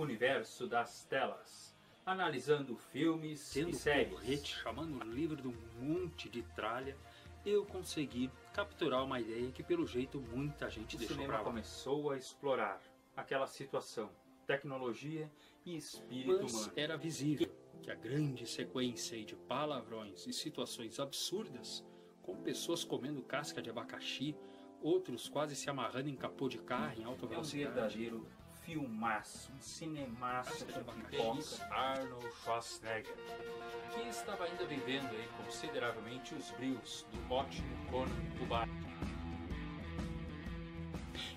universo das telas, analisando filmes Tendo e séries. chamando um livro de um monte de tralha, eu consegui capturar uma ideia que pelo jeito muita gente O deixou cinema começou a explorar aquela situação, tecnologia e espírito Mas humano. era visível que a grande sequência de palavrões e situações absurdas, com pessoas comendo casca de abacaxi, outros quase se amarrando em capô de carro em alta É um velocidade. verdadeiro filmaço, um cinemaço Casca de com pipoca. Arnold Schwarzenegger, que estava ainda vivendo aí consideravelmente os brios do ótimo Conan o Bárbaro.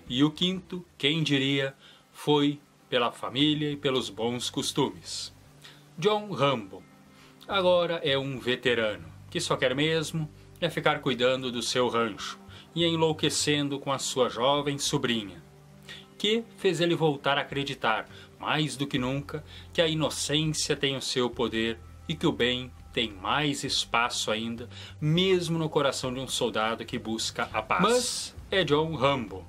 E o quinto, quem diria, foi pela família e pelos bons costumes. John Rambo. Agora é um veterano que só quer mesmo é ficar cuidando do seu rancho e enlouquecendo com a sua jovem sobrinha, que fez ele voltar a acreditar, mais do que nunca, que a inocência tem o seu poder e que o bem tem mais espaço ainda, mesmo no coração de um soldado que busca a paz. Mas é John Rambo.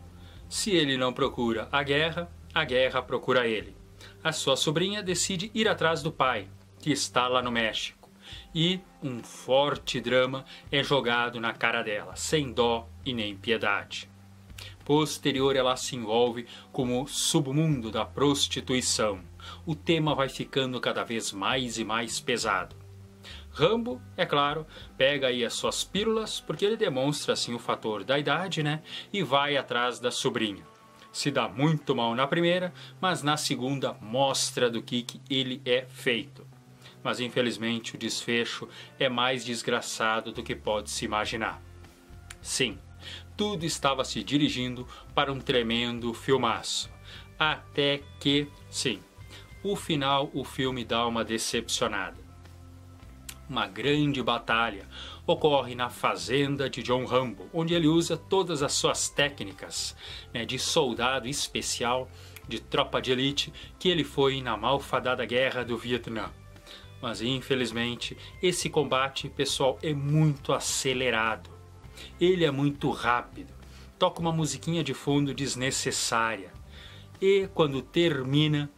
Se ele não procura a guerra, a guerra procura ele. A sua sobrinha decide ir atrás do pai, que está lá no México. E um forte drama é jogado na cara dela, sem dó e nem piedade. Posterior, ela se envolve com o submundo da prostituição. O tema vai ficando cada vez mais e mais pesado. Rambo, é claro, pega aí as suas pílulas, porque ele demonstra assim o fator da idade, né? E vai atrás da sobrinha. Se dá muito mal na primeira, mas na segunda mostra do que, que ele é feito. Mas infelizmente o desfecho é mais desgraçado do que pode se imaginar. Sim, tudo estava se dirigindo para um tremendo filmaço. Até que, sim, o final o filme dá uma decepcionada. Uma grande batalha ocorre na fazenda de John Rambo, onde ele usa todas as suas técnicas né, de soldado especial, de tropa de elite, que ele foi na malfadada guerra do Vietnã. Mas infelizmente, esse combate, pessoal, é muito acelerado. Ele é muito rápido. Toca uma musiquinha de fundo desnecessária. E quando termina,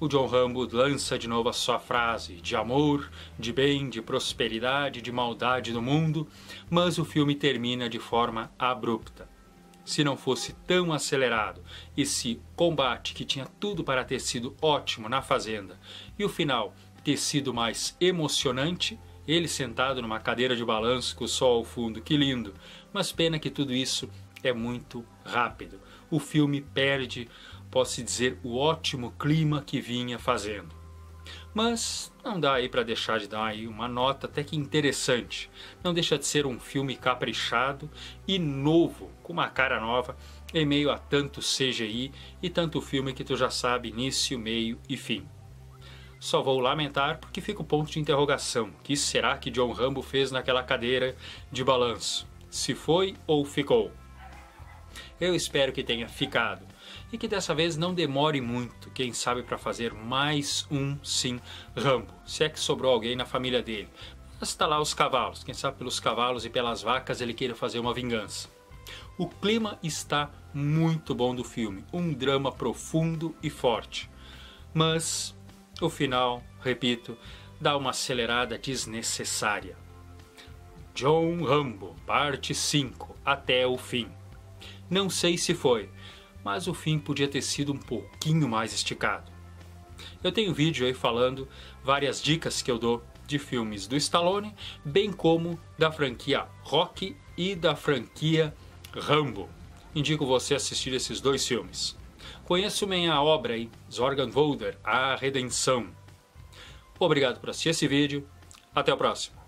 o John Rambo lança de novo a sua frase de amor, de bem, de prosperidade, de maldade no mundo, mas o filme termina de forma abrupta. Se não fosse tão acelerado esse combate que tinha tudo para ter sido ótimo na fazenda e o final ter sido mais emocionante, ele sentado numa cadeira de balanço com o sol ao fundo, que lindo. Mas pena que tudo isso é muito rápido. O filme perde, posso dizer, o ótimo clima que vinha fazendo. Mas não dá aí para deixar de dar aí uma nota até que interessante. Não deixa de ser um filme caprichado e novo, com uma cara nova, em meio a tanto CGI e tanto filme que tu já sabe início, meio e fim. Só vou lamentar porque fica o ponto de interrogação. O que será que John Rambo fez naquela cadeira de balanço? Se foi ou ficou? Eu espero que tenha ficado e que dessa vez não demore muito, quem sabe para fazer mais um sim Rambo, se é que sobrou alguém na família dele. Mas está lá os cavalos, quem sabe pelos cavalos e pelas vacas ele queira fazer uma vingança. O clima está muito bom do filme, um drama profundo e forte. Mas o final, repito, dá uma acelerada desnecessária. John Rambo, parte 5, até o fim. Não sei se foi, mas o fim podia ter sido um pouquinho mais esticado. Eu tenho vídeo aí falando várias dicas que eu dou de filmes do Stallone, bem como da franquia Rock e da franquia Rambo. Indico você assistir esses dois filmes. Conheço minha obra aí, Zorganvolder, A Redenção. Obrigado por assistir esse vídeo. Até o próximo.